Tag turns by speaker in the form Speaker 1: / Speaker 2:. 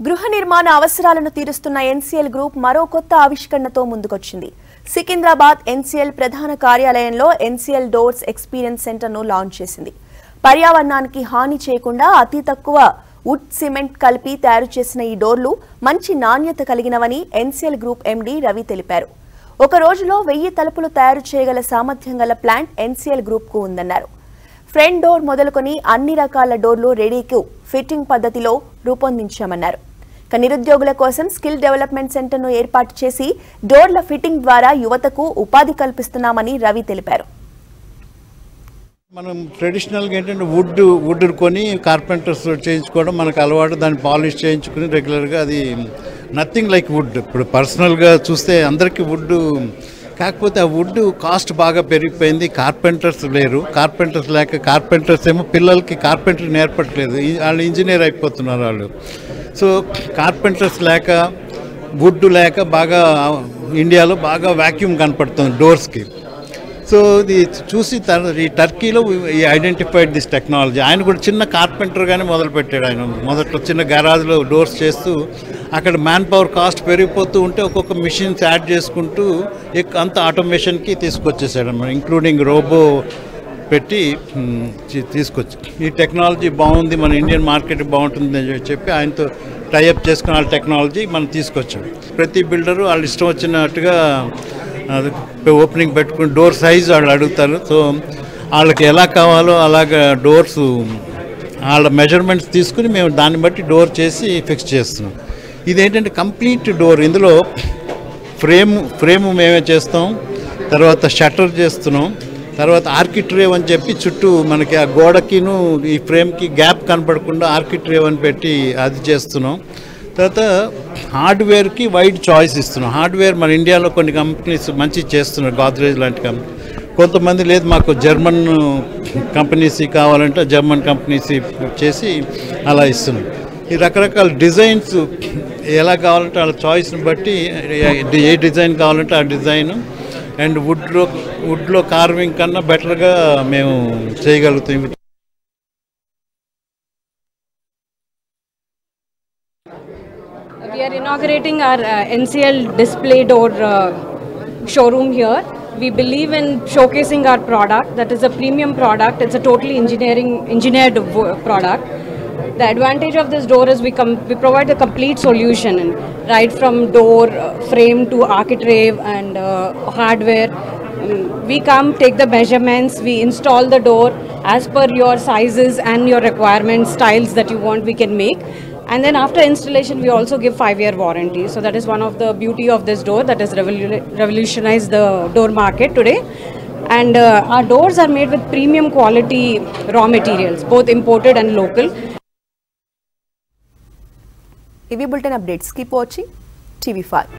Speaker 1: గృహ నిర్మాణ అవసరాలను తీరుస్తున్న ఎన్సీఎల్ గ్రూప్ మరో కొత్త ఆవిష్కరణతో ముందుకొచ్చింది. సికింద్రాబాద్ ఎన్సీఎల్ ప్రధాన కార్యాలయంలో ఎన్సీఎల్ డోర్స్ ఎక్స్పీరియన్స్ సెంటర్ను లాంచ్ చేసింది. పర్యావరణానికి హాని చేయకుండా అతి తక్కువ వుడ్ సిమెంట్ కలిపి తయారు చేసిన ఈ డోర్లు మంచి నాణ్యత కలిగినవని ఎన్సీఎల్ గ్రూప్ ఎండీ రవి తెలిపారు. ఒక రోజులో వెయ్యి తలుపులు తయారు చేయగల సామర్థ్యం గల ప్లాంట్ ఎన్సీఎల్ గ్రూప్కు ఉందన్నారు. ఫ్రంట్ డోర్ మొదలుకొని అన్ని రకాల డోర్లు రెడీకు ఫిట్టింగ్ పద్ధతిలో రూపొందించామన్నారు. నిరుద్యోగుల కోసం స్కిల్ డెవలప్మెంట్ సెంటర్ను ఏర్పాటు చేసి డోర్ల ఫిట్టింగ్ ద్వారా యువతకు ఉపాధి కల్పిస్తున్నామని రవి తెలిపారు.
Speaker 2: మనం ట్రెడిషనల్గా ఏంటంటే వుడ్ వుడ్ కొని కార్పెంటర్స్ చేయించుకోవడం మనకు అలవాటు. దాన్ని పాలిష్ చేయించుకుని రెగ్యులర్గా అది నథింగ్ లైక్ వుడ్ ఇప్పుడు పర్సనల్గా చూస్తే అందరికీ వుడ్ కాకపోతే ఆ వుడ్ కాస్ట్ బాగా పెరిగిపోయింది. కార్పెంటర్స్ లేరు. కార్పెంటర్స్ లేక కార్పెంటర్స్ ఏమో పిల్లలకి కార్పెంటర్ నేర్పట్లేదు. వాళ్ళు ఇంజనీర్ అయిపోతున్నారు వాళ్ళు. సో కార్పెంటర్స్ లేక వుడ్ లేక బాగా ఇండియాలో బాగా వాక్యూమ్ కనపడుతుంది డోర్స్కి సో ఇది చూసి ఈ టర్కీలో ఈ ఐడెంటిఫైడ్ దిస్ టెక్నాలజీ ఆయన కూడా చిన్న కార్పెంటర్గానే మొదలుపెట్టాడు ఆయన. మొదట్లో చిన్న గరాజ్లో డోర్స్ చేస్తూ అక్కడ మ్యాన్ పవర్ కాస్ట్ పెరిగిపోతూ ఉంటే ఒక్కొక్క మిషన్స్ యాడ్ చేసుకుంటూ అంత ఆటోమేషన్కి తీసుకొచ్చేసాడు అన్నమాట. ఇంక్లూడింగ్ రోబో పెట్టి తీసుకొచ్చి. ఈ టెక్నాలజీ బాగుంది మన ఇండియన్ మార్కెట్ బాగుంటుంది అని చెప్పి ఆయనతో టైఅప్ చేసుకుని వాళ్ళ టెక్నాలజీ మనం తీసుకొచ్చాం. ప్రతి బిల్డరు వాళ్ళు ఇష్టం వచ్చినట్టుగా ఓపెనింగ్ పెట్టుకుని డోర్ సైజ్ వాళ్ళు అడుగుతారు. సో వాళ్ళకి ఎలా కావాలో అలాగ డోర్స్ వాళ్ళ మెజర్మెంట్స్ తీసుకుని మేము దాన్ని బట్టి డోర్ చేసి ఫిక్స్ చేస్తున్నాం. ఇదేంటంటే కంప్లీట్ డోర్ ఇందులో ఫ్రేమ్ ఫ్రేమ్ మేమే చేస్తాం. తర్వాత షట్టర్ చేస్తున్నాం. తర్వాత ఆర్కిట్రేవ్ అని చెప్పి చుట్టూ మనకి ఆ గోడకిను ఈ ఫ్రేమ్కి గ్యాప్ కనపడకుండా ఆర్కిట్రేవ్ అని పెట్టి అది చేస్తున్నాం. తర్వాత హార్డ్వేర్కి వైడ్ చాయిస్ ఇస్తున్నాం. హార్డ్వేర్ మన ఇండియాలో కొన్ని కంపెనీస్ మంచి చేస్తున్నారు. గోద్రేజ్ లాంటి కంపెనీ కొంతమంది లేదు మాకు జర్మన్ కంపెనీస్ కావాలంటే జర్మన్ కంపెనీస్ చేసి అలా ఇస్తున్నాం. ఈ రకరకాల డిజైన్స్ ఎలా కావాలంటే వాళ్ళ చాయిస్ని బట్టి ఏ డిజైన్ కావాలంటే ఆ డిజైన్ అండ్ వుడ్లో వుడ్లో కార్వింగ్ కన్నా బెటర్గా మేము చేయగలుగుతాం.
Speaker 3: We are inaugurating our uh, NCL display door uh, showroom here. We believe in showcasing our product. That is a premium product. It's a totally engineering engineered product. The advantage of this door is we we provide a complete solution, right from door uh, frame to architrave and uh, hardware. Mm, We come, take the measurements, we install the door as per your sizes and your requirements, styles that you want, we can make. And then after installation, we also give five-year warranty. So that is one of the beauty of this door that has revolu- revolutionized the door market today. And uh, our doors are made with premium quality raw materials, both imported and local.
Speaker 1: ఇవి bulletin updates keep watching TV five